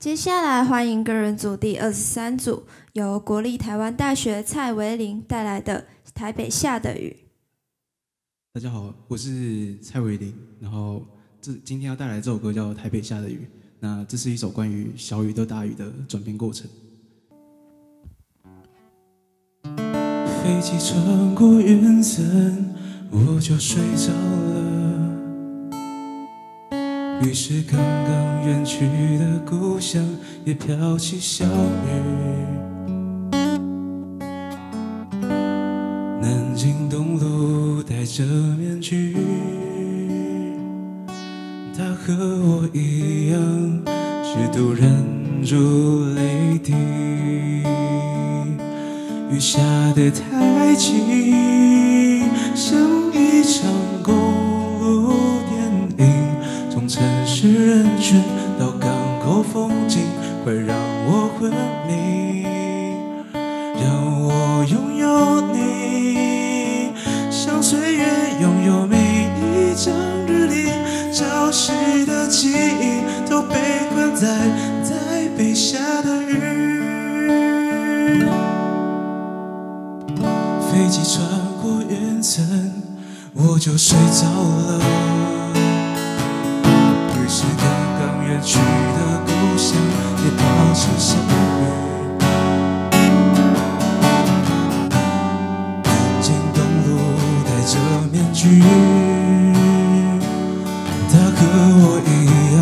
接下来欢迎个人组第二十三组，由国立台湾大学蔡维林带来的《台北下的雨》。大家好，我是蔡维林，然后这今天要带来这首歌叫《台北下的雨》，那这是一首关于小雨到大雨的转变过程。飞机穿过云层，我就睡着了。于是，刚刚远去的故乡也飘起小雨。南京东路戴着面具，他和我一样，试图忍住泪滴。雨下得太急，像口风景，快让我昏迷，让我拥有你，像岁月拥有每一张日历，消失的记忆都被困在在北下的雨。飞机穿过云层，我就睡着了。于是，刚刚远去他和我一样，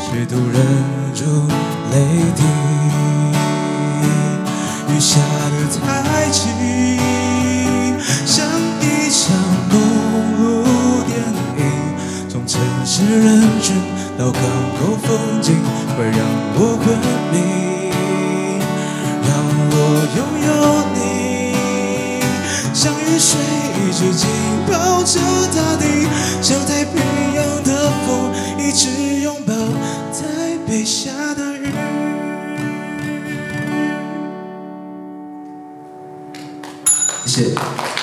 试图忍住泪滴。雨下得太急，像一场公路电影，从城市人群到港口风景，快让我昏迷，让我拥有台北下的雨。谢谢。